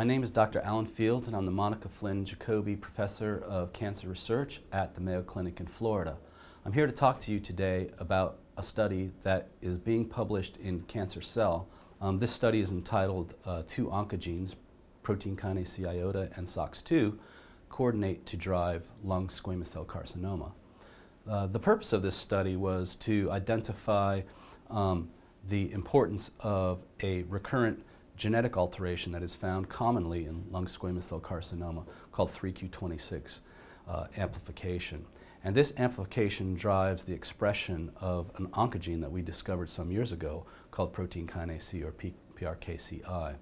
My name is Dr. Alan Fields, and I'm the Monica Flynn Jacoby Professor of Cancer Research at the Mayo Clinic in Florida. I'm here to talk to you today about a study that is being published in Cancer Cell. Um, this study is entitled uh, Two Oncogenes, Protein Kinase C iota and SOX2, coordinate to drive lung squamous cell carcinoma. Uh, the purpose of this study was to identify um, the importance of a recurrent genetic alteration that is found commonly in lung squamous cell carcinoma called 3Q26 uh, amplification. And this amplification drives the expression of an oncogene that we discovered some years ago called protein kinase C or P PRKCI.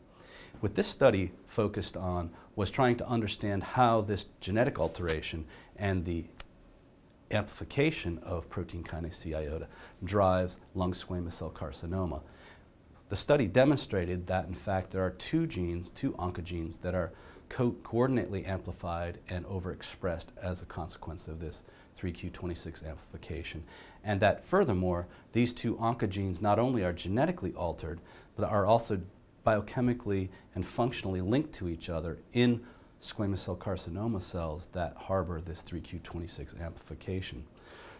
What this study focused on was trying to understand how this genetic alteration and the amplification of protein kinase C iota drives lung squamous cell carcinoma. The study demonstrated that, in fact, there are two genes, two oncogenes, that are co coordinately amplified and overexpressed as a consequence of this 3q26 amplification. And that, furthermore, these two oncogenes not only are genetically altered, but are also biochemically and functionally linked to each other in squamous cell carcinoma cells that harbor this 3q26 amplification.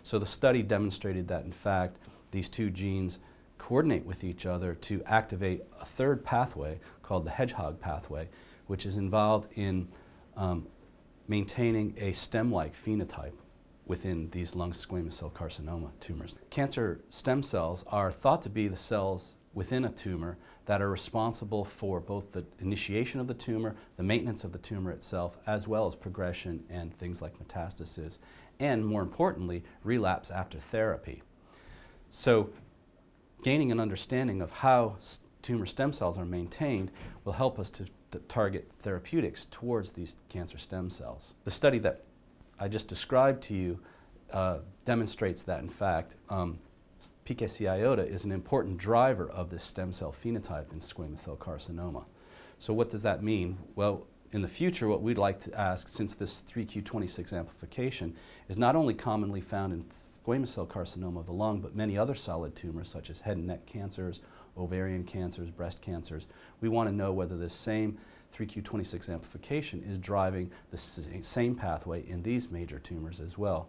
So the study demonstrated that, in fact, these two genes coordinate with each other to activate a third pathway called the hedgehog pathway, which is involved in um, maintaining a stem-like phenotype within these lung squamous cell carcinoma tumors. Cancer stem cells are thought to be the cells within a tumor that are responsible for both the initiation of the tumor, the maintenance of the tumor itself, as well as progression and things like metastasis, and more importantly, relapse after therapy. So gaining an understanding of how tumor stem cells are maintained will help us to, to target therapeutics towards these cancer stem cells. The study that I just described to you uh, demonstrates that, in fact, um, PKC iota is an important driver of this stem cell phenotype in squamous cell carcinoma. So what does that mean? Well, in the future, what we'd like to ask, since this 3Q26 amplification is not only commonly found in squamous cell carcinoma of the lung, but many other solid tumors such as head and neck cancers, ovarian cancers, breast cancers, we want to know whether this same 3Q26 amplification is driving the same pathway in these major tumors as well.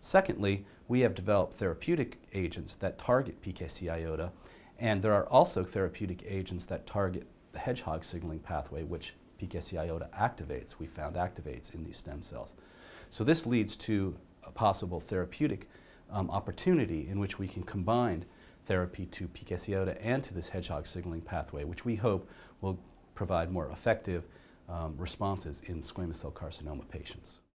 Secondly, we have developed therapeutic agents that target PKC iota, and there are also therapeutic agents that target the hedgehog signaling pathway, which PKC iota activates, we found activates in these stem cells. So this leads to a possible therapeutic um, opportunity in which we can combine therapy to PKC iota and to this hedgehog signaling pathway, which we hope will provide more effective um, responses in squamous cell carcinoma patients.